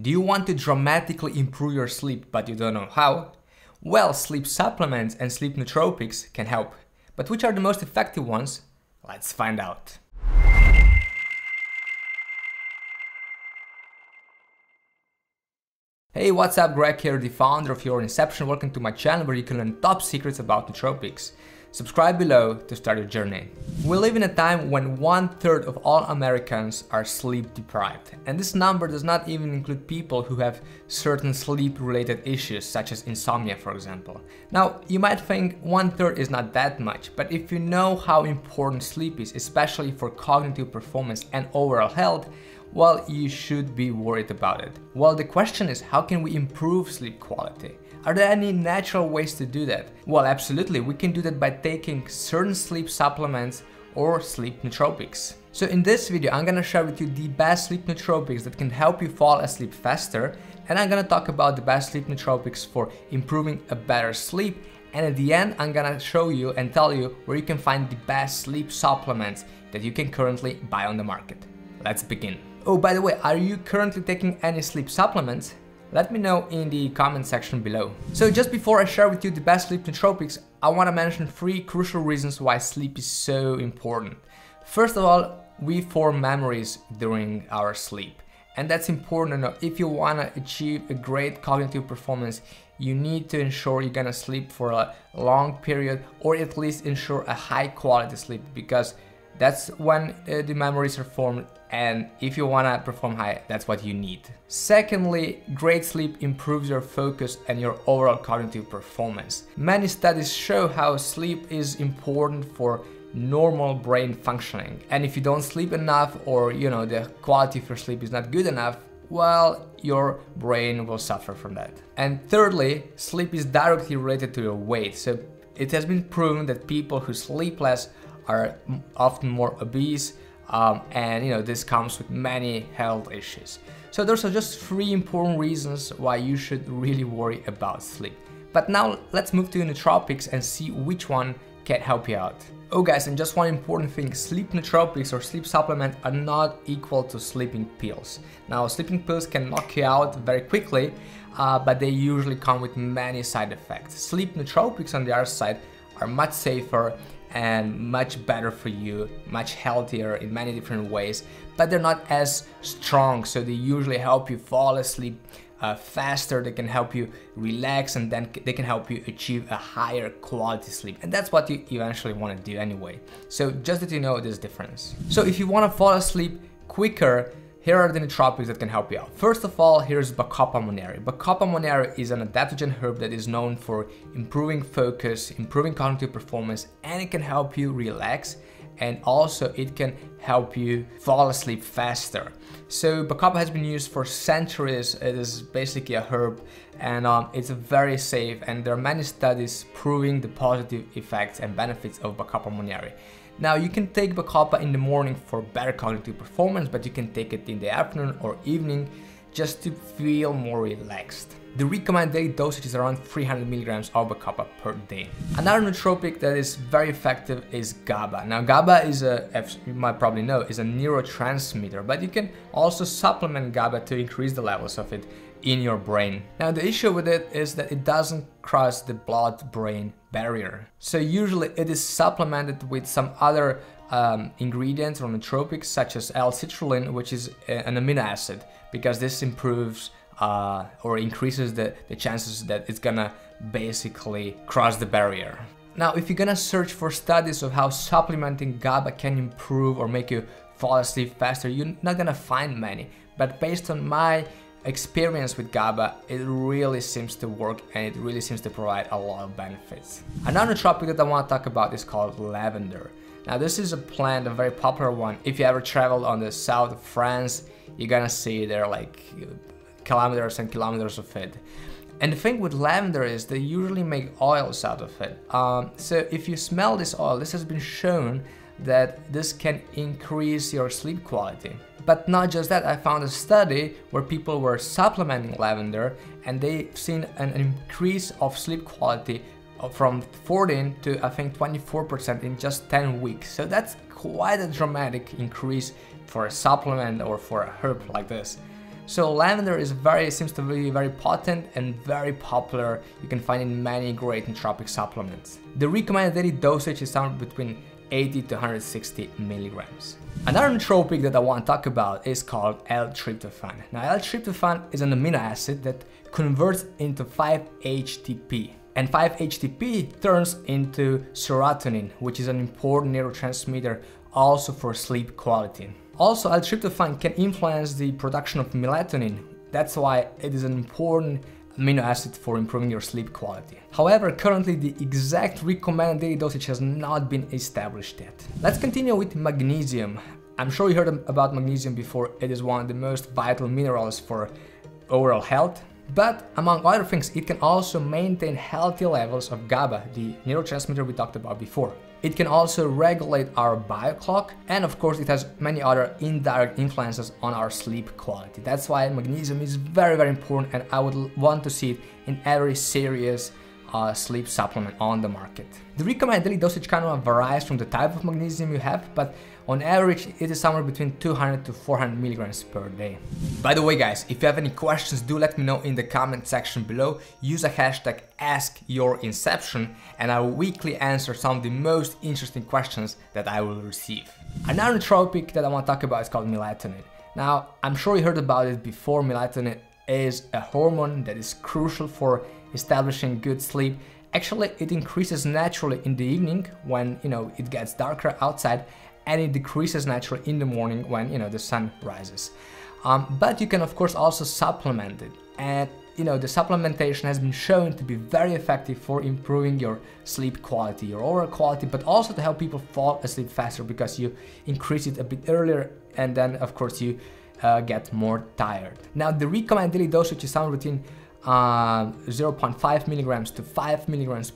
Do you want to dramatically improve your sleep but you don't know how? Well, sleep supplements and sleep nootropics can help. But which are the most effective ones? Let's find out. Hey, what's up? Greg here, the founder of Your Inception. Welcome to my channel where you can learn top secrets about nootropics. Subscribe below to start your journey. We live in a time when one third of all Americans are sleep deprived. And this number does not even include people who have certain sleep related issues, such as insomnia, for example. Now, you might think one third is not that much, but if you know how important sleep is, especially for cognitive performance and overall health, well, you should be worried about it. Well, the question is how can we improve sleep quality? Are there any natural ways to do that? Well, absolutely, we can do that by taking certain sleep supplements or sleep nootropics. So in this video, I'm gonna share with you the best sleep nootropics that can help you fall asleep faster, and I'm gonna talk about the best sleep nootropics for improving a better sleep, and at the end, I'm gonna show you and tell you where you can find the best sleep supplements that you can currently buy on the market. Let's begin. Oh, by the way, are you currently taking any sleep supplements? Let me know in the comment section below. So just before I share with you the best sleep nootropics, I want to mention three crucial reasons why sleep is so important. First of all, we form memories during our sleep. And that's important to. If you want to achieve a great cognitive performance, you need to ensure you're gonna sleep for a long period or at least ensure a high quality sleep because that's when uh, the memories are formed and if you want to perform high, that's what you need. Secondly, great sleep improves your focus and your overall cognitive performance. Many studies show how sleep is important for normal brain functioning. And if you don't sleep enough or you know the quality of your sleep is not good enough, well, your brain will suffer from that. And thirdly, sleep is directly related to your weight. So it has been proven that people who sleep less are often more obese um, and you know this comes with many health issues. So those are just three important reasons why you should really worry about sleep. But now let's move to nootropics and see which one can help you out. Oh guys, and just one important thing, sleep nootropics or sleep supplement are not equal to sleeping pills. Now sleeping pills can knock you out very quickly, uh, but they usually come with many side effects. Sleep nootropics on the other side are much safer and much better for you, much healthier in many different ways, but they're not as strong, so they usually help you fall asleep uh, faster, they can help you relax, and then they can help you achieve a higher quality sleep. And that's what you eventually want to do anyway. So just that you know this difference. So if you want to fall asleep quicker, here are the nootropics that can help you out. First of all, here's Bacopa monnieri. Bacopa monnieri is an adaptogen herb that is known for improving focus, improving cognitive performance, and it can help you relax and also it can help you fall asleep faster. So Bacopa has been used for centuries. It is basically a herb and um, it's very safe and there are many studies proving the positive effects and benefits of Bacopa monnieri. Now you can take Bacopa in the morning for better cognitive performance, but you can take it in the afternoon or evening just to feel more relaxed. The recommended dosage is around 300 milligrams of Bacopa per day. Another nootropic that is very effective is GABA. Now GABA is a, as you might probably know, is a neurotransmitter, but you can also supplement GABA to increase the levels of it in your brain. Now the issue with it is that it doesn't cross the blood-brain barrier. So usually it is supplemented with some other um, ingredients or nootropics such as L-citrulline, which is an amino acid, because this improves uh, or increases the, the chances that it's gonna basically cross the barrier. Now, if you're gonna search for studies of how supplementing GABA can improve or make you fall asleep faster, you're not gonna find many. But based on my experience with GABA, it really seems to work and it really seems to provide a lot of benefits. Another topic that I want to talk about is called lavender. Now this is a plant, a very popular one. If you ever travel on the south of France, you're gonna see there like kilometers and kilometers of it. And the thing with lavender is they usually make oils out of it. Um, so if you smell this oil, this has been shown that this can increase your sleep quality. But not just that, I found a study where people were supplementing lavender and they've seen an increase of sleep quality from 14 to I think 24% in just 10 weeks. So that's quite a dramatic increase for a supplement or for a herb like this. So lavender is very seems to be very potent and very popular. You can find in many great nootropic supplements. The recommended daily dosage is somewhere between 80 to 160 milligrams. Another nootropic that I want to talk about is called L-tryptophan. Now L-tryptophan is an amino acid that converts into 5-HTP. And 5-HTP turns into serotonin, which is an important neurotransmitter also for sleep quality. Also, L-tryptophan can influence the production of melatonin. That's why it is an important amino acid for improving your sleep quality. However, currently the exact recommended daily dosage has not been established yet. Let's continue with magnesium. I'm sure you heard about magnesium before. It is one of the most vital minerals for overall health. But among other things, it can also maintain healthy levels of GABA, the neurotransmitter we talked about before. It can also regulate our bioclock and of course it has many other indirect influences on our sleep quality. That's why magnesium is very very important and I would want to see it in every serious uh, sleep supplement on the market. The recommended daily dosage kind of varies from the type of magnesium you have, but on average it is somewhere between 200 to 400 milligrams per day. By the way guys, if you have any questions do let me know in the comment section below, use a hashtag AskYourInception and I will weekly answer some of the most interesting questions that I will receive. Another topic that I want to talk about is called melatonin. Now, I'm sure you heard about it before, melatonin is a hormone that is crucial for establishing good sleep. Actually, it increases naturally in the evening when, you know, it gets darker outside and it decreases naturally in the morning when, you know, the sun rises. Um, but you can of course also supplement it and you know the supplementation has been shown to be very effective for improving your sleep quality your overall quality but also to help people fall asleep faster because you increase it a bit earlier and then of course you uh, get more tired now the recommended daily dosage is somewhere between uh, 0.5 milligrams to 5 milligrams.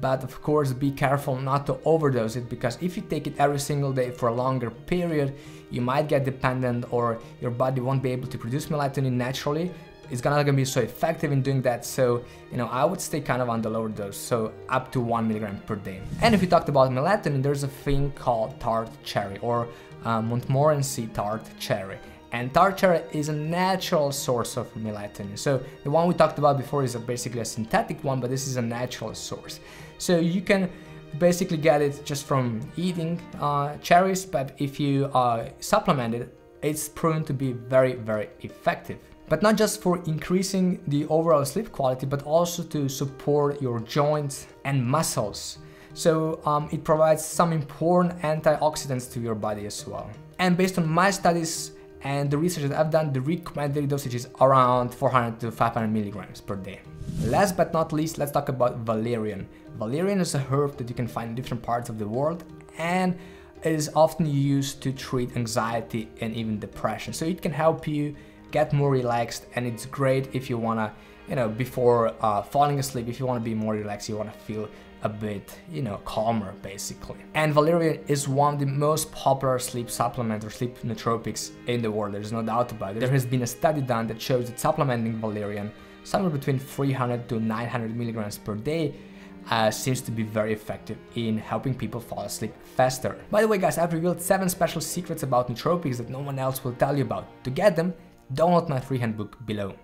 But of course be careful not to overdose it because if you take it every single day for a longer period you might get dependent or your body won't be able to produce melatonin naturally. It's not gonna be so effective in doing that. So you know I would stay kind of on the lower dose so up to one milligram per day. And if we talked about melatonin there's a thing called tart cherry or uh, Montmorency tart cherry and tart cherry is a natural source of melatonin. So the one we talked about before is a basically a synthetic one, but this is a natural source. So you can basically get it just from eating uh, cherries, but if you uh, supplement it, it's proven to be very, very effective. But not just for increasing the overall sleep quality, but also to support your joints and muscles. So um, it provides some important antioxidants to your body as well. And based on my studies, and the research that I've done, the recommended dosage is around 400 to 500 milligrams per day. Last but not least, let's talk about valerian. Valerian is a herb that you can find in different parts of the world and it is often used to treat anxiety and even depression. So it can help you get more relaxed and it's great if you wanna, you know, before uh, falling asleep, if you wanna be more relaxed, you wanna feel a bit, you know, calmer basically. And valerian is one of the most popular sleep supplement or sleep nootropics in the world, there's no doubt about it. There has been a study done that shows that supplementing valerian somewhere between 300 to 900 milligrams per day uh, seems to be very effective in helping people fall asleep faster. By the way guys, I've revealed 7 special secrets about nootropics that no one else will tell you about. To get them, download my free handbook below.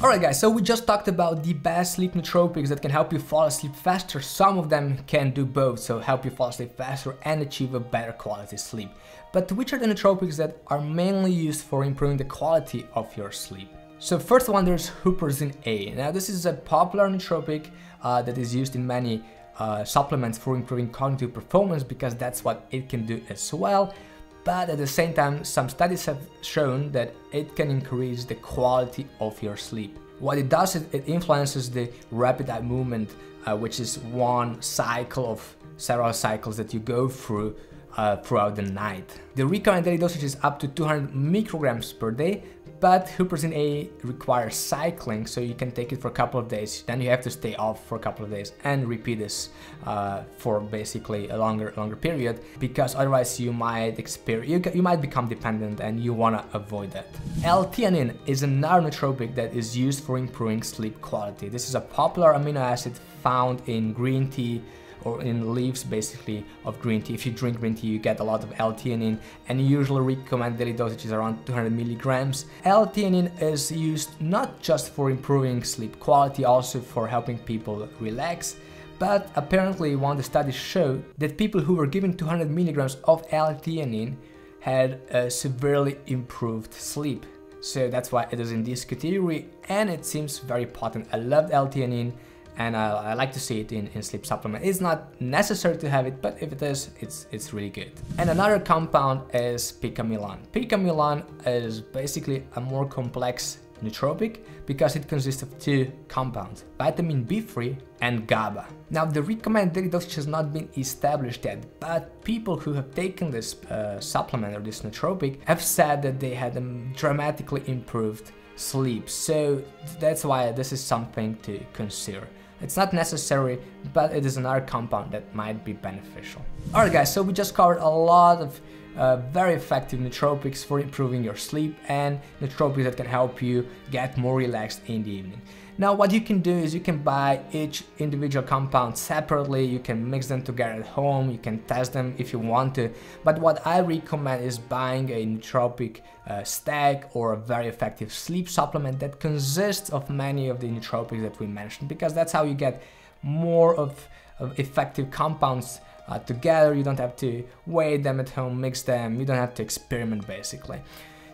Alright guys, so we just talked about the best sleep nootropics that can help you fall asleep faster. Some of them can do both, so help you fall asleep faster and achieve a better quality sleep. But which are the nootropics that are mainly used for improving the quality of your sleep? So first one there's Huperzine A. Now this is a popular nootropic uh, that is used in many uh, supplements for improving cognitive performance because that's what it can do as well but at the same time some studies have shown that it can increase the quality of your sleep. What it does is it influences the rapid eye movement, uh, which is one cycle of several cycles that you go through uh, throughout the night. The recommended dosage is up to 200 micrograms per day, but Huperzine A requires cycling, so you can take it for a couple of days, then you have to stay off for a couple of days and repeat this uh, for basically a longer longer period, because otherwise you might experience, you, you might become dependent and you want to avoid that. L-theanine is another nootropic that is used for improving sleep quality. This is a popular amino acid found in green tea, or in leaves basically of green tea. If you drink green tea, you get a lot of L-theanine and usually recommend daily dosages around 200 milligrams. L-theanine is used not just for improving sleep quality, also for helping people relax. But apparently one of the studies showed that people who were given 200 milligrams of L-theanine had a severely improved sleep. So that's why it is in this category and it seems very potent. I loved L-theanine and I, I, like to see it in, in sleep supplement. It's not necessary to have it, but if it is, it's, it's really good. And another compound is Picamilon. Picamilon is basically a more complex nootropic because it consists of two compounds, vitamin B3 and GABA. Now the recommended dosage has not been established yet, but people who have taken this uh, supplement or this nootropic have said that they had a dramatically improved sleep. So that's why this is something to consider. It's not necessary, but it is another compound that might be beneficial. Alright guys, so we just covered a lot of uh, very effective nootropics for improving your sleep and nootropics that can help you get more relaxed in the evening. Now what you can do is you can buy each individual compound separately, you can mix them together at home, you can test them if you want to, but what I recommend is buying a nootropic uh, stack or a very effective sleep supplement that consists of many of the nootropics that we mentioned because that's how you get more of, of effective compounds uh, together, you don't have to weigh them at home, mix them, you don't have to experiment basically.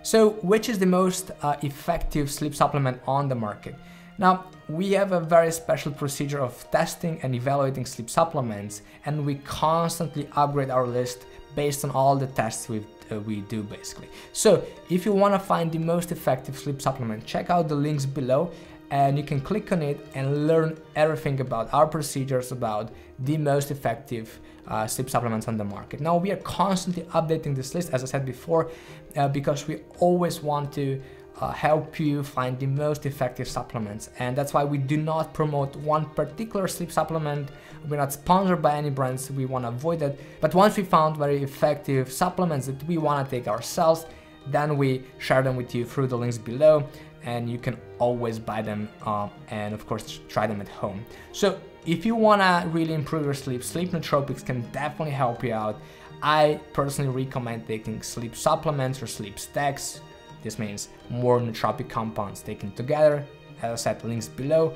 So which is the most uh, effective sleep supplement on the market? Now, we have a very special procedure of testing and evaluating sleep supplements and we constantly upgrade our list based on all the tests we uh, we do basically. So if you want to find the most effective sleep supplement, check out the links below and you can click on it and learn everything about our procedures, about the most effective uh, sleep supplements on the market. Now we are constantly updating this list, as I said before, uh, because we always want to uh, help you find the most effective supplements and that's why we do not promote one particular sleep supplement we're not sponsored by any brands we want to avoid that but once we found very effective supplements that we want to take ourselves then we share them with you through the links below and you can always buy them uh, and of course try them at home. So if you wanna really improve your sleep, sleep nootropics can definitely help you out. I personally recommend taking sleep supplements or sleep stacks. This means more nootropic compounds taken together. As I said, links below.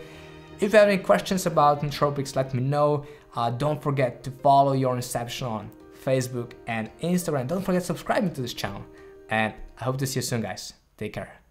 If you have any questions about nootropics, let me know. Uh, don't forget to follow Your Inception on Facebook and Instagram. Don't forget subscribing to this channel. And I hope to see you soon, guys. Take care.